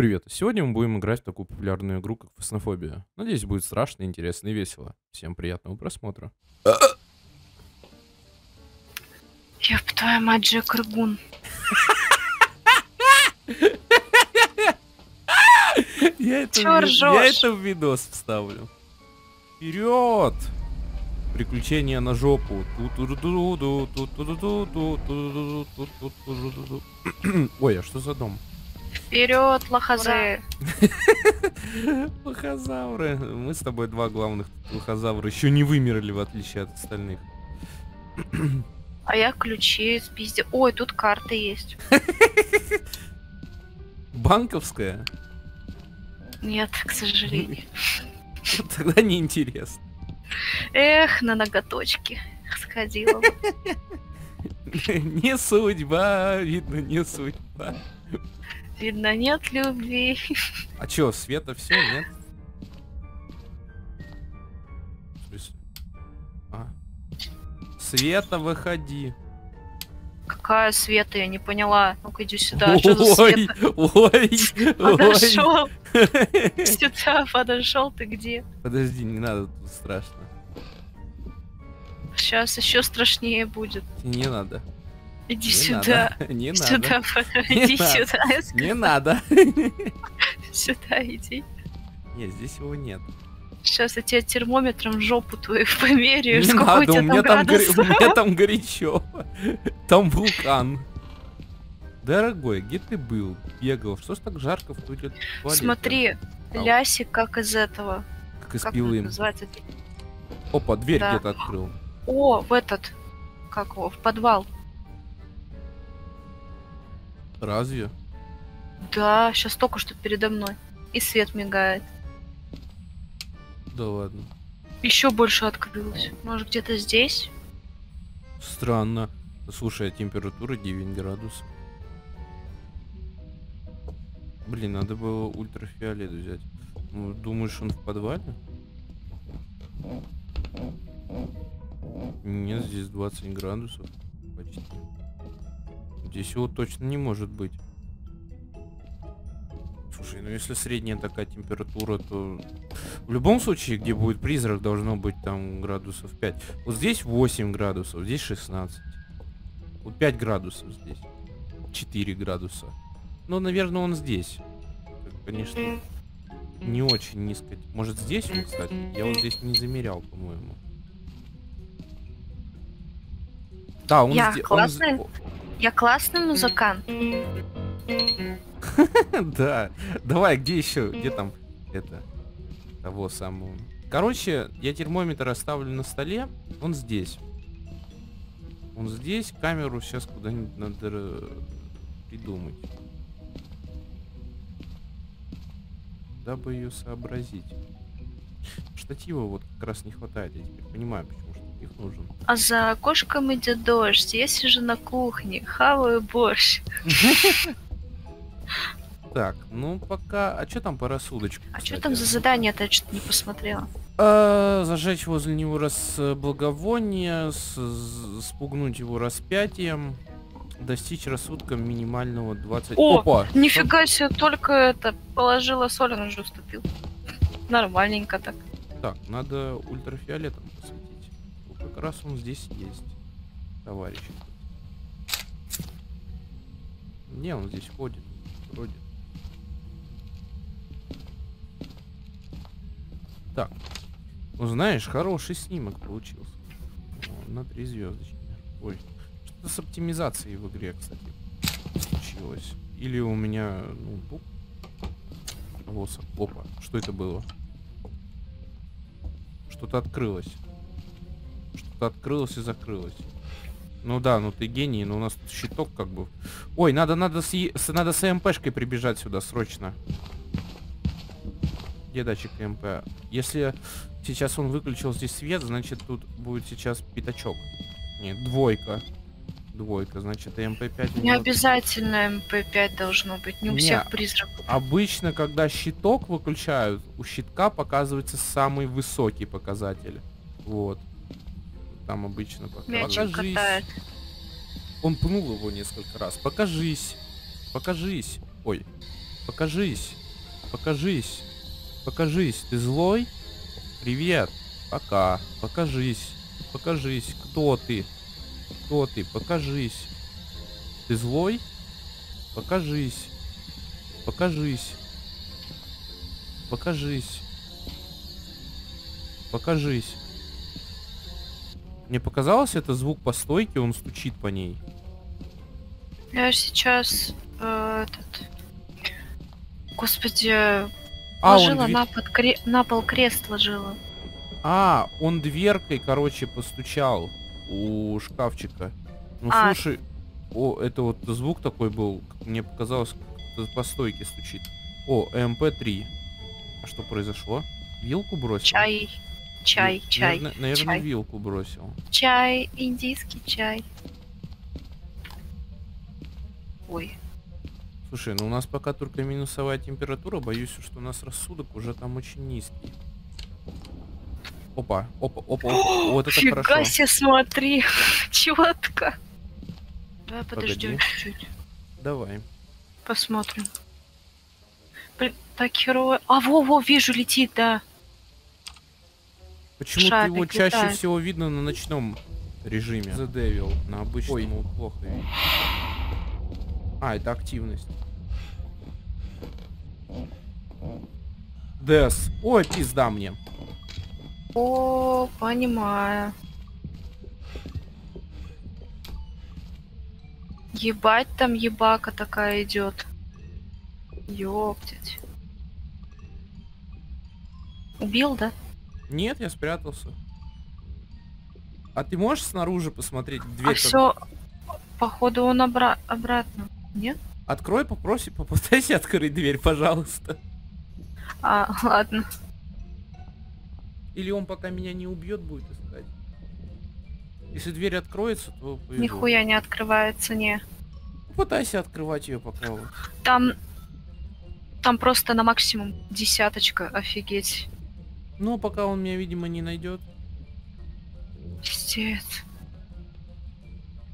Привет. Сегодня мы будем играть в такую популярную игру, как Фаснофобия. Надеюсь, будет страшно, интересно и весело. Всем приятного просмотра. Ёб твою мать, Джек Рыгун. Я это, я это в видос вставлю. Вперед! Приключения на жопу. Ой, а что за дом? Вперед, лохозы. Лохозавры. Мы с тобой два главных лохозавра еще не вымерли, в отличие от остальных. А я ключи спиздил. Ой, тут карты есть. Банковская? Нет, к сожалению. Тогда неинтересно. Эх, на ноготочки сходила. Не судьба, видно, не судьба. Видно, нет любви. А чё, света все, нет? А. Света, выходи. Какая Света, я не поняла. Ну-ка, иди сюда. Что за ой, Света? ой, ой. Подошел. Сюда подошел, ты где? Подожди, не надо, тут страшно. Сейчас еще страшнее будет. Не надо. Иди Не сюда. надо, Не надо. Иди сюда. Не надо. Сюда иди. Нет, здесь его нет. Сейчас я тебе термометром жопу твою померяю. Не Сколько надо, у тебя меня там, горе- у меня там горячо. Там вулкан. Дорогой, где ты был? Бегал. Что ж так жарко в туалете? Смотри, Ау. лясик как из этого. Как из Как пилы. называется? Опа, дверь Да. где-то открыл. О, в этот. Как его? В подвал. Разве? Да, сейчас только что передо мной. И свет мигает. Да ладно. Еще больше открылось. Может, где-то здесь? Странно. Слушай, а температура 9 градусов. Блин, надо было ультрафиолет взять. Ну, думаешь, он в подвале? Нет, здесь 20 градусов. Здесь его точно не может быть. Слушай, ну если средняя такая температура, то в любом случае, где будет призрак, должно быть там градусов 5. Вот здесь 8 градусов, здесь 16. Вот 5 градусов здесь. 4 градуса. Ну, наверное, он здесь. Конечно, не очень низко. Может, здесь он, кстати? Я вот здесь не замерял, по-моему. Да, он Я здесь. классный? Я классный музыкант. Да. Давай, где еще? Где там это? Того самого. Короче, я термометр оставлю на столе. Он здесь. Он здесь. Камеру сейчас куда-нибудь надо придумать. Дабы ее сообразить. Штатива вот как раз не хватает. Я теперь понимаю, почему штатив нужен. А за окошком идет дождь. Я сижу на кухне, хаваю борщ. Так, ну пока... А что там по рассудочку? А что там за задание-то? Я что-то не посмотрела. А, зажечь возле него разблаговоние, с- з- спугнуть его распятием, достичь рассудка минимального 20... О, Опа! Нифига себе, только это положила соль, он уже уступил. Нормальненько так. Так, надо ультрафиолетом посветить. Как раз он здесь есть, товарищ. Не, он здесь ходит, вроде. Так, ну знаешь, хороший снимок получился. О, на три звездочки. Ой, что-то с оптимизацией в игре, кстати, случилось. Или у меня ноутбук. Вот, опа, что это было? Что-то открылось. Что-то открылось и закрылось. Ну да, ну ты гений, но у нас тут щиток как бы. Ой, надо, надо с, Е- с- надо с МПшкой прибежать сюда срочно. Где датчик ЭМП? Если сейчас он выключил здесь свет, значит тут будет сейчас пятачок. Нет, двойка. Двойка, значит ЭМП5 у Не обязательно ЭМП5 должно быть, не у Не. всех призраков. Обычно, когда щиток выключают, у щитка показывается самый высокий показатель. Вот. Там обычно покажись. катает. Он пнул его несколько раз. Покажись. Покажись. Ой. Покажись. Покажись. Покажись. Ты злой? Привет. Пока. Покажись. Покажись. Кто ты? Кто ты? Покажись. Ты злой? Покажись. Покажись. Покажись. Покажись. Мне показалось, это звук по стойке, он стучит по ней. Я сейчас э, этот. Господи, А, ложила дверь- на, под кре- на пол крест ложила. А, он дверкой, короче, постучал у шкафчика. Ну А. слушай, о, это вот звук такой был, мне показалось, по стойке стучит. О, ЭМП3. А что произошло? Вилку бросил? Чай. Чай, чай. наверно- наверное, чай. вилку бросил. Чай, индийский чай. Ой, Слушай, ну у нас пока только минусовая температура, боюсь, что у нас рассудок уже там очень низкий. Опа, опа, опа, опа. Вот это фига хорошо. себе, смотри, четко. Давай подождем чуть-чуть, Давай. посмотрим. Блин, так херово. А, во-во, вижу, летит, да. Почему-то Шарик его чаще летает. всего видно на ночном режиме. The Devil. На обычном Ой. его плохо видно. А, это активность. Дес. Ой, пизда мне. О, понимаю. Ебать там ебака такая идет. Ёптить. Убил, да? Нет, я спрятался. А ты можешь снаружи посмотреть дверь? а все, походу он обра- обратно. Нет? Открой, попроси, попытайся открыть дверь, пожалуйста. А, ладно. Или он пока меня не убьет, будет искать. Если дверь откроется, то повезло. Нихуя не открывается, не. Попытайся открывать ее пока. вот. Там... Там просто на максимум десяточка, офигеть. Ну, пока он меня, видимо, не найдет. Пиздец.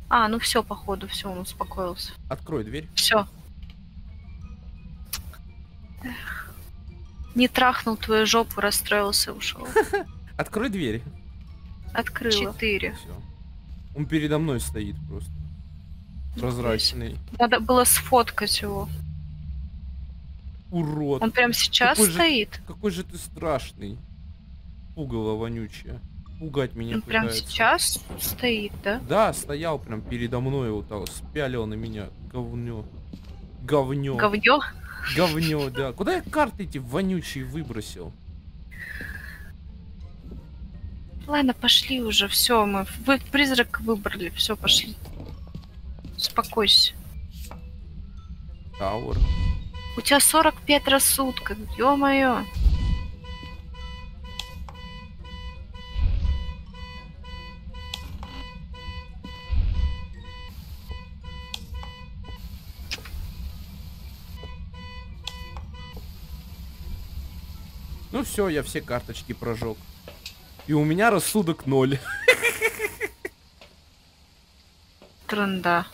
А, ну все, походу, все, он успокоился. Открой дверь. Все. Не трахнул твою жопу, расстроился, ушел. Открой дверь. Открыла. Четыре. Все. Он передо мной стоит просто. Прозрачный. Надо было сфоткать его. Урод. Он прям сейчас Какой же- стоит. Какой же ты страшный. Пугало вонючее. Пугать меня Он прям пытается. сейчас стоит, да? Да, стоял прям передо мной вот так, спялил на меня. Говнё. Говнё. Говнё. Говнё, да. Куда я карты эти вонючие выбросил? Ладно, пошли уже, все, мы вы призрак выбрали, все, пошли. Успокойся. Тауэр. У тебя 45 рассудка, ё-моё. Ну все, я все карточки прожег. И у меня рассудок ноль. Трында.